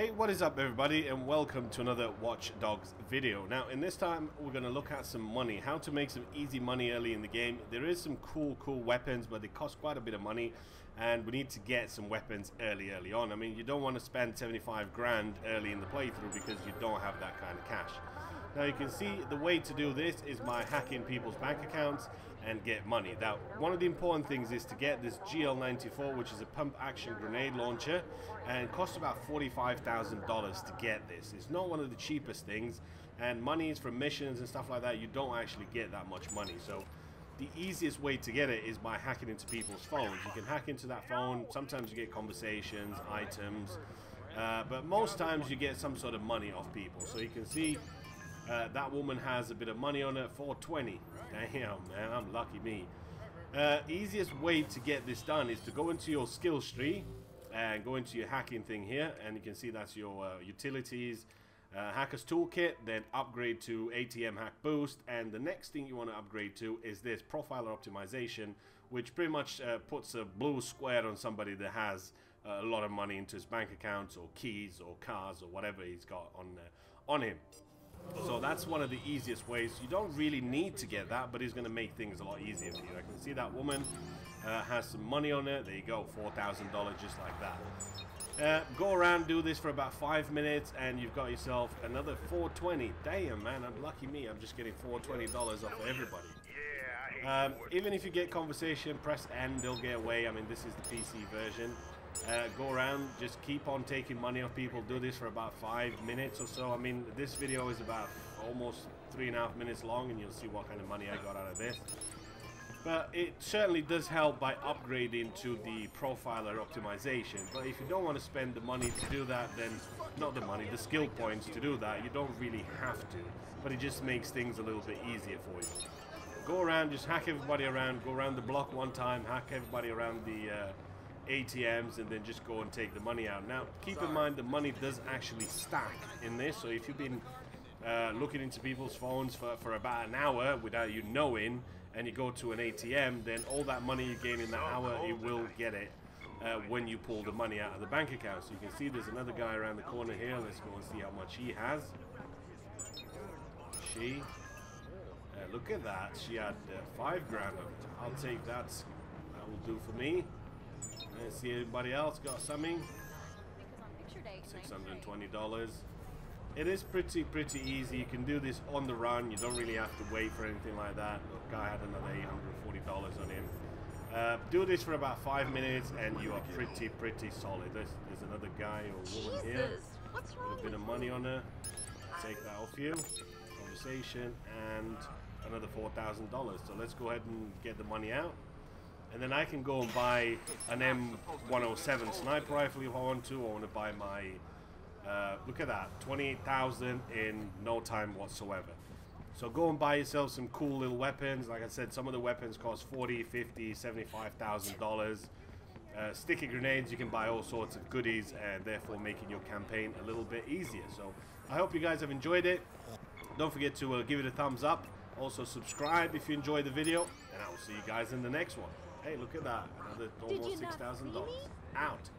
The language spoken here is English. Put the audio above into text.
Hey, what is up everybody and welcome to another Watch Dogs video. Now in this time we're going to look at some money, how to make some easy money early in the game. There is some cool cool weapons but they cost quite a bit of money and we need to get some weapons early early on. I mean you don't want to spend 75 grand early in the playthrough because you don't have that kind of cash. Now you can see the way to do this is by hacking people's bank accounts and get money. Now one of the important things is to get this GL94 which is a pump action grenade launcher and costs about $45,000 to get this. It's not one of the cheapest things and monies from missions and stuff like that you don't actually get that much money. So the easiest way to get it is by hacking into people's phones. You can hack into that phone, sometimes you get conversations, items, uh, but most times you get some sort of money off people. So you can see uh, that woman has a bit of money on her, 420. Damn, man, I'm lucky me. Uh, easiest way to get this done is to go into your skills tree and go into your hacking thing here, and you can see that's your uh, utilities, uh, Hackers Toolkit, then upgrade to ATM Hack Boost, and the next thing you want to upgrade to is this Profiler Optimization, which pretty much uh, puts a blue square on somebody that has uh, a lot of money into his bank accounts or keys or cars or whatever he's got on on him. So that's one of the easiest ways. You don't really need to get that, but it's going to make things a lot easier for you. I can see that woman uh, has some money on it. There you go, $4,000 just like that. Uh, go around, do this for about five minutes, and you've got yourself another 420. Damn, man, I'm lucky me. I'm just getting 420 dollars off of everybody. Um, even if you get conversation, press N, they'll get away. I mean, this is the PC version. Uh, go around, just keep on taking money off people. Do this for about five minutes or so. I mean, this video is about almost three and a half minutes long, and you'll see what kind of money I got out of this. But it certainly does help by upgrading to the profiler optimization. But if you don't want to spend the money to do that, then not the money, the skill points to do that, you don't really have to. But it just makes things a little bit easier for you. Go around, just hack everybody around, go around the block one time, hack everybody around the uh, ATMs, and then just go and take the money out. Now, keep in mind the money does actually stack in this, so if you've been uh, looking into people's phones for, for about an hour without you knowing, and you go to an ATM, then all that money you gain in that hour, you will get it uh, when you pull the money out of the bank account. So you can see there's another guy around the corner here. Let's go and see how much he has. She. Uh, look at that. She had uh, five grand. I'll take that. That will do for me. Let's see anybody else got something. $620. It is pretty, pretty easy. You can do this on the run. You don't really have to wait for anything like that. The guy had another $840 on him. Uh, do this for about five minutes and you are pretty, pretty solid. There's, there's another guy or woman Jesus. here. What's With wrong a bit of money on her. Take that off you. Conversation and another $4,000. So let's go ahead and get the money out. And then I can go and buy an M107 sniper rifle if I want to. I want to buy my uh, look at that, 28,000 in no time whatsoever. So go and buy yourself some cool little weapons. Like I said, some of the weapons cost 40, 50, 75,000 dollars. Uh, sticky grenades, you can buy all sorts of goodies and therefore making your campaign a little bit easier. So I hope you guys have enjoyed it. Don't forget to uh, give it a thumbs up. Also subscribe if you enjoyed the video. And I will see you guys in the next one. Hey, look at that. Another almost $6,000. Out.